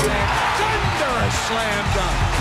slam. Thunder slam dunk.